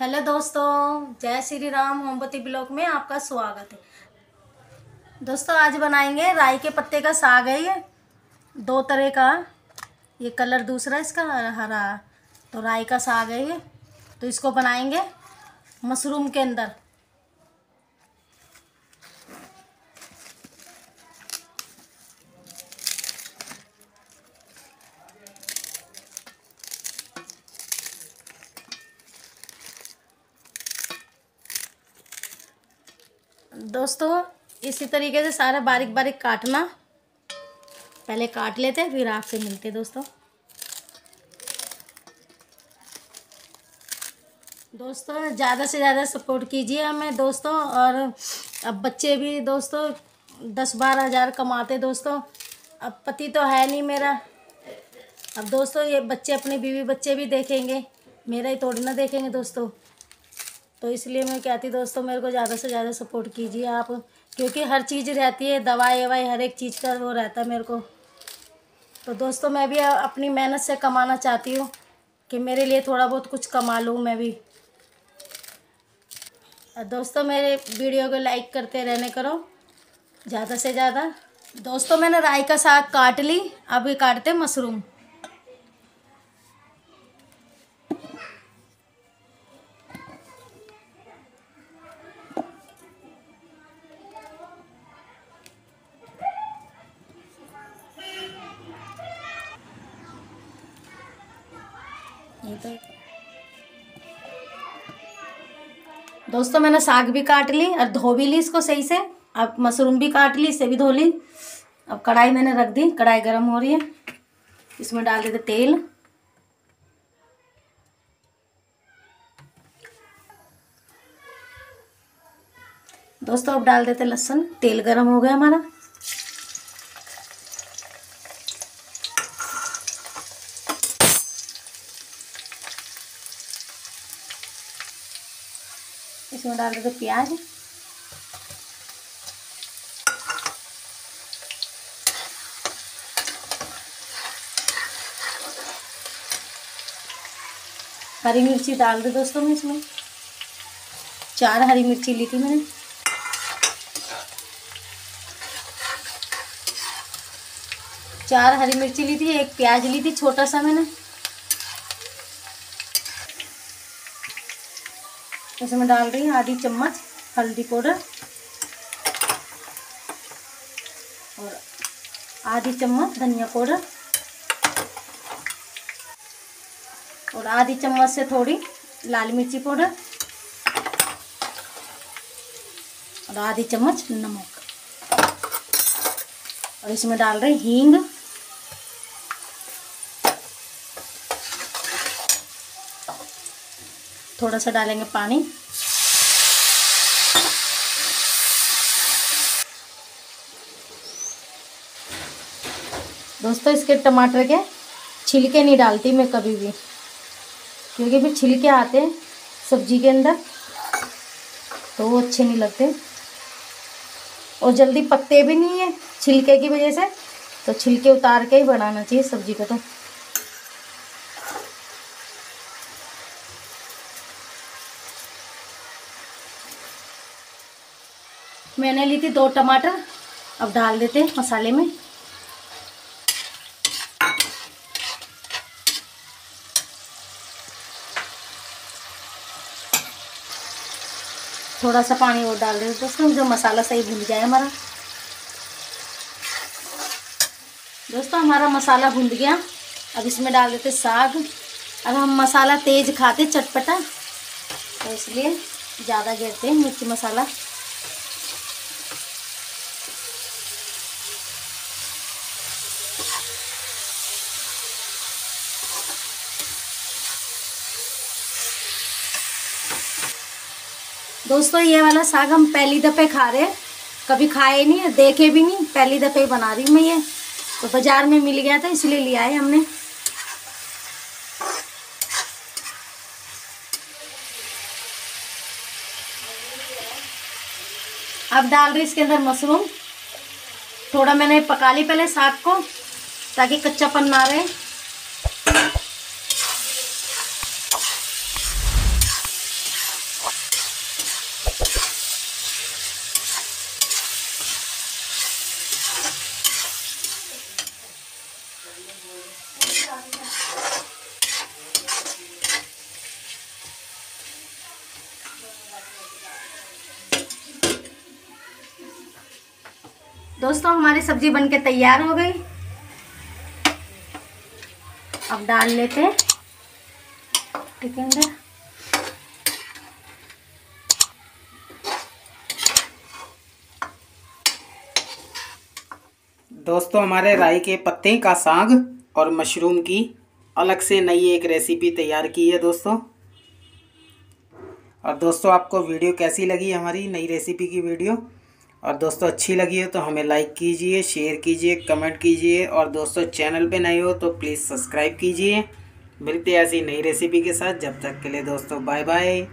Hello दोस्तों, जय श्री राम मोमबत्ती ब्लॉक में आपका स्वागत है। दोस्तों, आज बनाएँगे राई के पत्ते का साग है ये। दो तरह का, ये कलर दूसरा इसका हरा। तो राई का साग है ये। तो इसको बनाएँगे मशरूम के अंदर। दोस्तों, इसी तरीके से सारा बारीक बारीक काटना। पहले काट लेते फिर आपसे मिलते दोस्तों। दोस्तों, ज़्यादा से ज़्यादा सपोर्ट कीजिए हमें दोस्तों, और अब बच्चे भी दोस्तों दस बारह हज़ार कमाते दोस्तों। अब पति तो है नहीं मेरा। अब दोस्तों, ये बच्चे, अपने बीवी बच्चे भी देखेंगे। मेरा ही थोड़ी ना देखेंगे दोस्तों। तो इसलिए मैं कहती दोस्तों, मेरे को ज़्यादा से ज़्यादा सपोर्ट कीजिए आप, क्योंकि हर चीज़ रहती है दवाई ववाई हर एक चीज़ का वो रहता है मेरे को। तो दोस्तों, मैं भी अपनी मेहनत से कमाना चाहती हूँ कि मेरे लिए थोड़ा बहुत कुछ कमा लूँ मैं भी। दोस्तों, मेरे वीडियो को लाइक करते रहने करो, ज़्यादा से ज़्यादा। दोस्तों, मैंने राई का साग काट ली, अभी काटते मशरूम। तो दोस्तों, मैंने साग भी काट ली और धो भी ली इसको सही से। अब मशरूम भी काट ली, इसे भी धो ली। अब कढ़ाई मैंने रख दी, कढ़ाई गर्म हो रही है। इसमें डाल देते तेल। दोस्तों, अब डाल देते लहसुन। तेल गर्म हो गया हमारा। इसमें डाल देते प्याज। हरी मिर्ची डाल दे दोस्तों मैं इसमें। चार हरी मिर्ची ली थी मैंने। चार हरी मिर्ची ली थी, एक प्याज ली थी, छोटा सा मैंने। इसमें डाल रही हूँ आधी चम्मच हल्दी पाउडर। और आधी चम्मच धनिया पाउडर। और आधी चम्मच से थोड़ी लाल मिर्ची पाउडर। और आधी चम्मच नमक। और इसमें डाल रहे हींग। थोड़ा सा डालेंगे पानी। दोस्तों, इसके टमाटर के छिलके नहीं डालती मैं कभी भी, क्योंकि फिर छिलके आते हैं सब्ज़ी के अंदर तो वो अच्छे नहीं लगते। और जल्दी पकते भी नहीं है छिलके की वजह से तो छिलके उतार के ही बनाना चाहिए सब्ज़ी को तो। मैंने ली थी दो टमाटर। अब डाल देते हैं मसाले में। थोड़ा सा पानी और डाल देते दोस्तों, जो मसाला सही भूल जाए हमारा। दोस्तों, हमारा मसाला भूल गया। अब इसमें डाल देते साग। अब हम मसाला तेज खाते चटपटा। तो इसलिए ज़्यादा गिरते हैं मिर्ची मसाला। दोस्तों, ये वाला साग हम पहली दफ़े खा रहे हैं। कभी खाए नहीं देखे भी नहीं, पहली दफ़े ही बना रही हूँ मैं ये। तो बाज़ार में मिल गया था, इसलिए लिया है हमने। अब डाल रही इसके अंदर मशरूम। थोड़ा मैंने पका ली पहले साग को, ताकि कच्चापन ना रहे। दोस्तों, हमारी सब्ज़ी बनके तैयार हो गई। अब डाल लेते हैं। दोस्तों, हमारे राई के पत्ते का साग और मशरूम की अलग से नई एक रेसिपी तैयार की है दोस्तों। और दोस्तों, आपको वीडियो कैसी लगी हमारी नई रेसिपी की वीडियो? और दोस्तों, अच्छी लगी हो तो हमें लाइक कीजिए शेयर कीजिए कमेंट कीजिए और दोस्तों चैनल पे नए हो तो प्लीज़ सब्सक्राइब कीजिए। मिलते ऐसी नई रेसिपी के साथ। जब तक के लिए दोस्तों बाय बाय